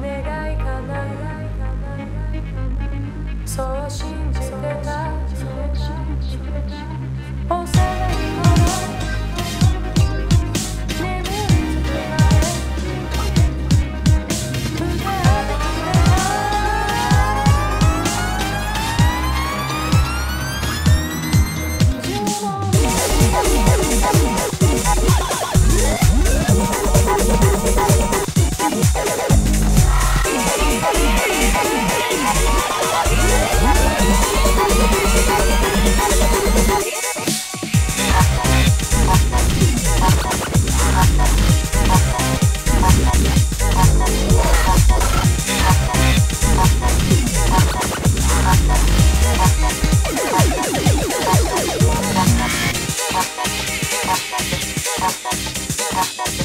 願い叶え Ha ha ha!